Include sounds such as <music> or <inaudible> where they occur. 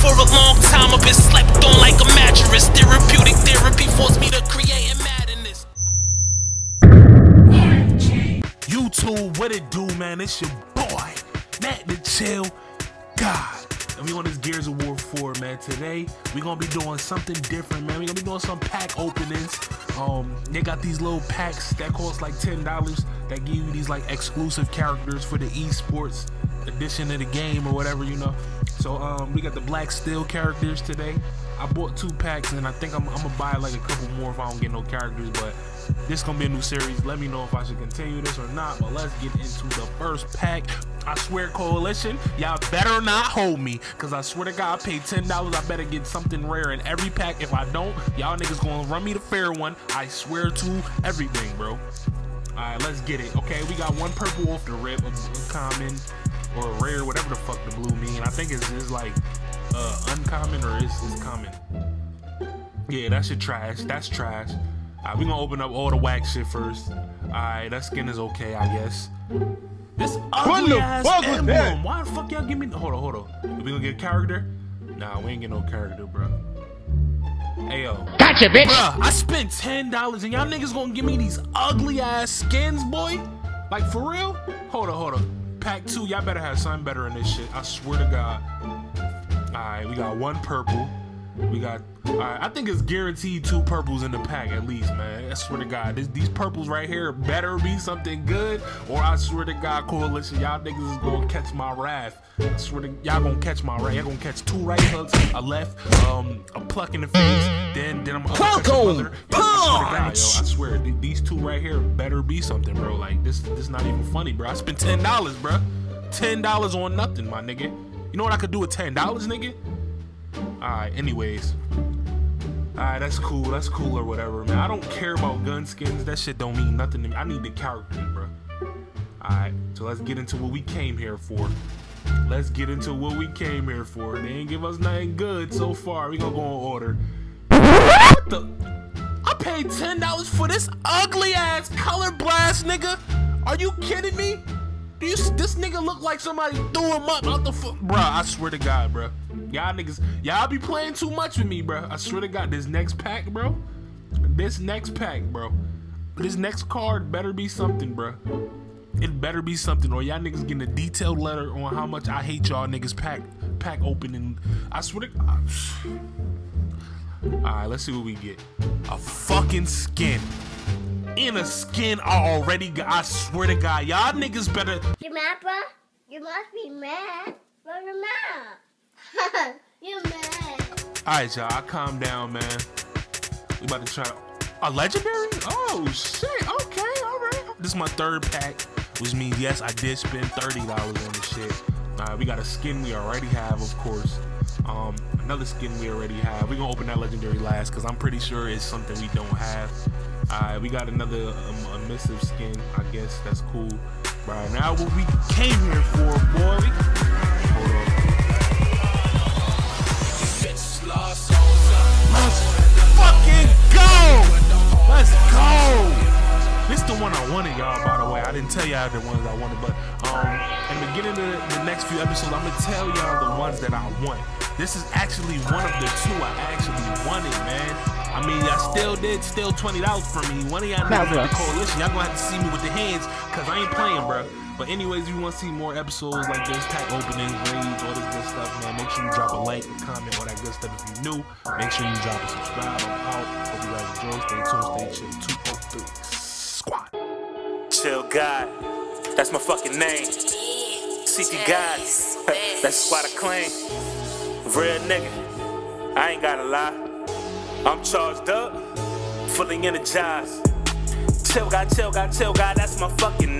For a long time, I've been slept on like a mattress. Therapeutic therapy forced me to create madness. YouTube, what it do, man? It's your boy, Nat the Chill God. And we on this Gears of War 4, man. Today, we gonna be doing something different, man. we gonna be doing some pack openings. Um, they got these little packs that cost like $10 that give you these like exclusive characters for the esports edition of the game or whatever, you know. So um, we got the Black Steel characters today. I bought two packs and I think I'm, I'm gonna buy like a couple more if I don't get no characters, but this gonna be a new series. Let me know if I should continue this or not. But let's get into the first pack. I swear, Coalition, y'all better not hold me. Cause I swear to God, I paid $10. I better get something rare in every pack. If I don't, y'all niggas gonna run me the fair one. I swear to everything, bro. Alright, let's get it. Okay, we got one purple off the rip, a common or rare, whatever the fuck the blue mean. I think it's, it's like uh, uncommon or it's, it's common. Yeah, that shit trash. That's trash. Alright, we gonna open up all the wax shit first. Alright, that skin is okay, I guess. This ugly the ass fuck was emblem. that? Why the fuck y'all give me? Hold on, hold on. We gonna get a character? Nah, we ain't get no character, bro. Ayo. Gotcha, bitch. Bruh, I spent ten dollars and y'all niggas gonna give me these ugly ass skins, boy? Like for real? Hold on, hold on. Pack two, y'all better have something better in this shit. I swear to God. Alright, we got one purple. We got I think it's guaranteed two purples in the pack at least, man. I swear to God. This, these purples right here better be something good. Or I swear to God, coalition, y'all niggas is gonna catch my wrath. I swear to y'all gonna catch my wrath. Y'all gonna catch two right hooks, a left, um, a pluck in the face, then then I'm gonna catch a Welcome, mother. Yo, I swear to God, punch. yo, I swear, these two right here better be something, bro. Like this, this is not even funny, bro. I spent ten dollars, bro. Ten dollars on nothing, my nigga. You know what I could do with ten dollars, nigga? Alright, anyways. Alright, that's cool. That's cool or whatever, man. I don't care about gun skins. That shit don't mean nothing to me. I need the character, bro. Alright, so let's get into what we came here for. Let's get into what we came here for. They ain't give us nothing good so far. We gonna go on order. What the? I paid ten dollars for this ugly ass color blast, nigga. Are you kidding me? You, this nigga look like somebody threw him up out the foot, bruh. I swear to God, bruh. Y'all niggas, y'all be playing too much with me, bro. I swear to God, this next pack, bro. This next pack, bro. This next card better be something, bro. It better be something, or y'all niggas getting a detailed letter on how much I hate y'all niggas pack pack opening. I swear to God. Alright, let's see what we get. A fucking skin. In a skin I already got. I swear to God, y'all niggas better. You mad, bro? You must be mad. Bro, you're mad. <laughs> you mad. Alright, y'all, I calm down, man. We about to try a legendary? Oh shit. Okay, alright. This is my third pack, which means yes, I did spend $30 on this shit. Alright, we got a skin we already have, of course. Um, another skin we already have. We're gonna open that legendary last because I'm pretty sure it's something we don't have. Alright, we got another um, a missive skin. I guess that's cool. Right now, what we came here for, y'all the ones I wanted, but um, in the beginning of the, the next few episodes, I'm gonna tell y'all the ones that I want. This is actually one of the two I actually wanted, man. I mean, y'all still did, still twenty dollars for me. One of y'all niggas in the coalition, y'all gonna have to see me with the hands, cause I ain't playing, bro. But anyways, if you want to see more episodes like this, pack openings, raids, all this good stuff, man, make sure you drop a like, a comment, all that good stuff. If you're new, make sure you drop a subscribe. I'm out. Hope you guys enjoy. Stay tuned, stay chill. 203 Squad. Chill God, that's my fucking name. CT God, <laughs> that's what I claim. Real nigga, I ain't gotta lie. I'm charged up, fully energized. Chill God, chill God, chill God, that's my fucking